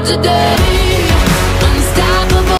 today.